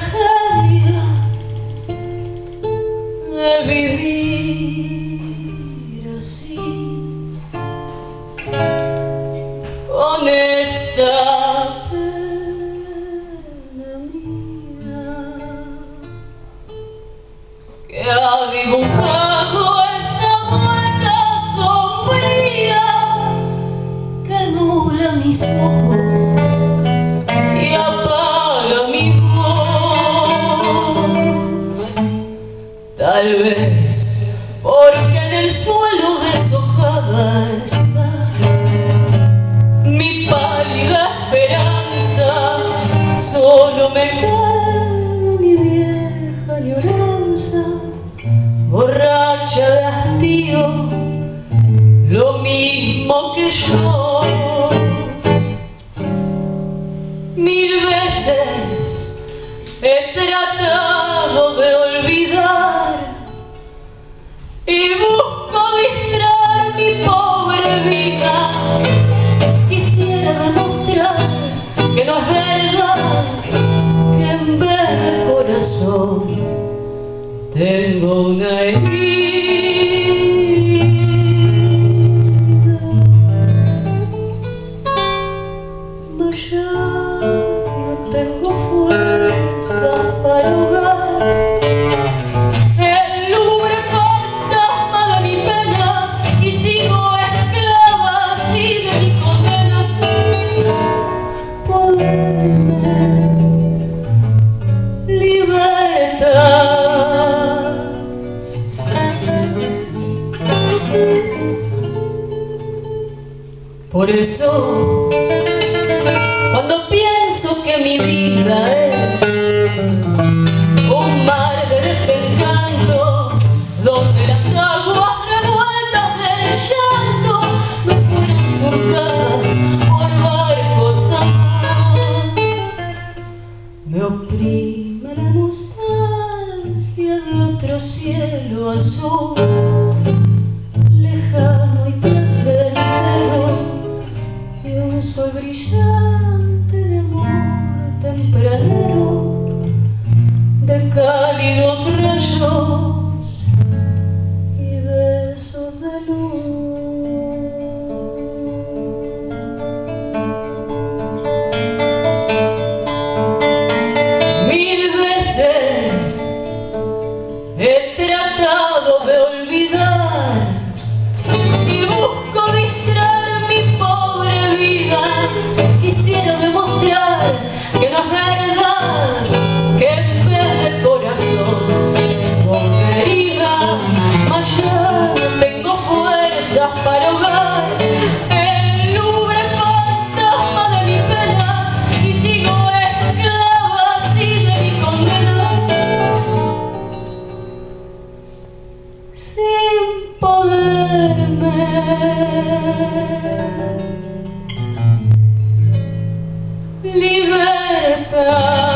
tragedia de vivir así. Con esta pena mía que ha dibujado he tratado de olvidar y busco distraer mi pobre vida. Quisiera demostrar que no es verdad que en vez de corazón tengo una herida. Por eso, cuando pienso que mi vida es un mar de desencantos donde las aguas revueltas del llanto no fueron surcadas por barcos jamás. Me oprime la nostalgia de otro cielo azul, y un libertar.